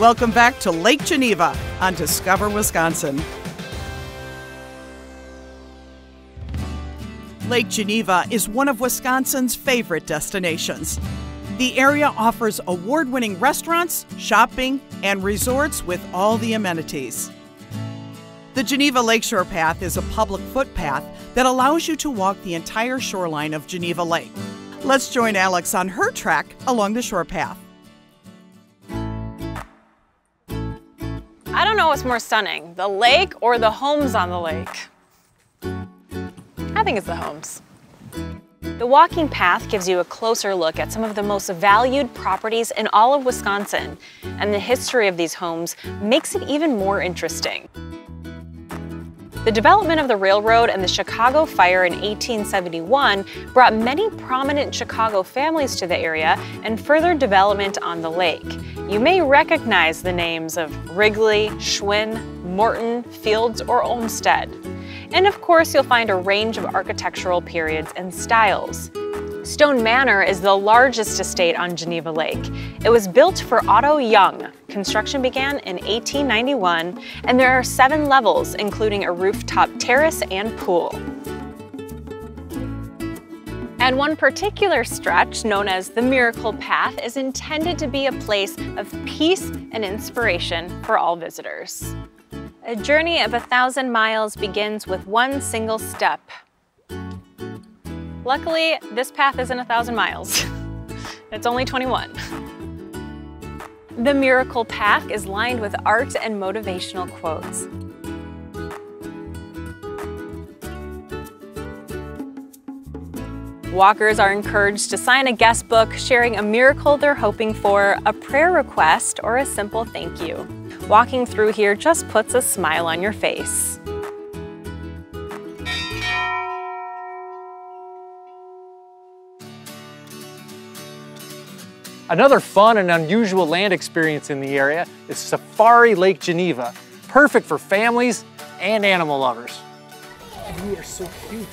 Welcome back to Lake Geneva on Discover Wisconsin. Lake Geneva is one of Wisconsin's favorite destinations. The area offers award winning restaurants, shopping, and resorts with all the amenities. The Geneva Lakeshore Path is a public footpath that allows you to walk the entire shoreline of Geneva Lake. Let's join Alex on her trek along the shore path. Know what's more stunning, the lake or the homes on the lake. I think it's the homes. The walking path gives you a closer look at some of the most valued properties in all of Wisconsin, and the history of these homes makes it even more interesting. The development of the railroad and the Chicago fire in 1871 brought many prominent Chicago families to the area and further development on the lake. You may recognize the names of Wrigley, Schwinn, Morton, Fields, or Olmsted. And of course, you'll find a range of architectural periods and styles. Stone Manor is the largest estate on Geneva Lake. It was built for Otto Young. Construction began in 1891, and there are seven levels, including a rooftop terrace and pool. And one particular stretch, known as the Miracle Path, is intended to be a place of peace and inspiration for all visitors. A journey of a thousand miles begins with one single step, Luckily, this path isn't a thousand miles. it's only 21. The Miracle Path is lined with art and motivational quotes. Walkers are encouraged to sign a guest book sharing a miracle they're hoping for, a prayer request, or a simple thank you. Walking through here just puts a smile on your face. Another fun and unusual land experience in the area is Safari Lake Geneva, perfect for families and animal lovers. You are so cute.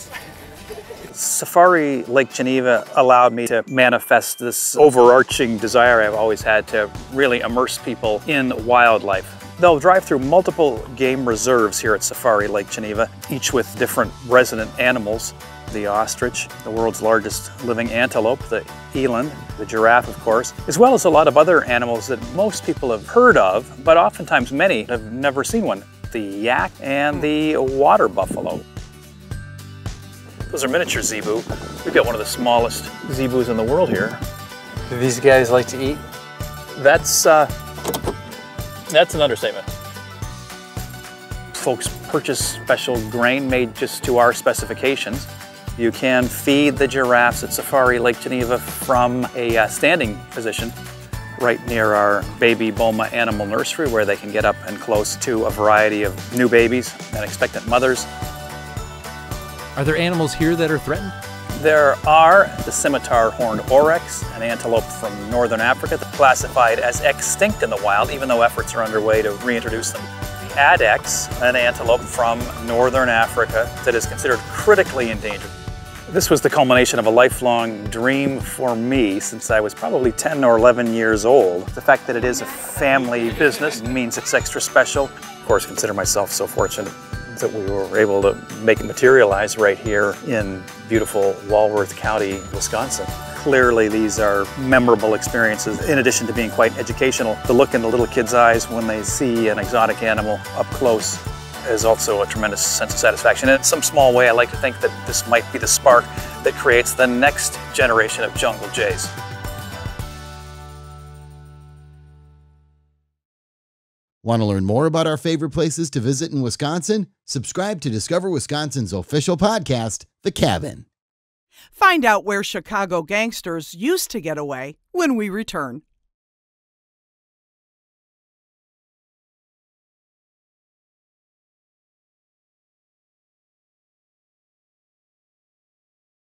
Safari Lake Geneva allowed me to manifest this overarching desire I've always had to really immerse people in wildlife. They'll drive through multiple game reserves here at Safari Lake Geneva, each with different resident animals the ostrich, the world's largest living antelope, the eland, the giraffe, of course, as well as a lot of other animals that most people have heard of, but oftentimes many have never seen one. The yak and the water buffalo. Those are miniature zebu. We've got one of the smallest zebus in the world here. Do these guys like to eat? That's, uh, that's an understatement. Folks purchase special grain made just to our specifications. You can feed the giraffes at Safari Lake Geneva from a uh, standing position right near our baby Boma Animal Nursery where they can get up and close to a variety of new babies and expectant mothers. Are there animals here that are threatened? There are the scimitar horned oryx, an antelope from northern Africa, classified as extinct in the wild, even though efforts are underway to reintroduce them. The addax, an antelope from northern Africa that is considered critically endangered. This was the culmination of a lifelong dream for me since I was probably 10 or 11 years old. The fact that it is a family business means it's extra special. Of course, consider myself so fortunate that we were able to make it materialize right here in beautiful Walworth County, Wisconsin. Clearly, these are memorable experiences in addition to being quite educational. The look in the little kids' eyes when they see an exotic animal up close is also a tremendous sense of satisfaction. And in some small way, I like to think that this might be the spark that creates the next generation of jungle jays. Want to learn more about our favorite places to visit in Wisconsin? Subscribe to Discover Wisconsin's official podcast, The Cabin. Find out where Chicago gangsters used to get away when we return.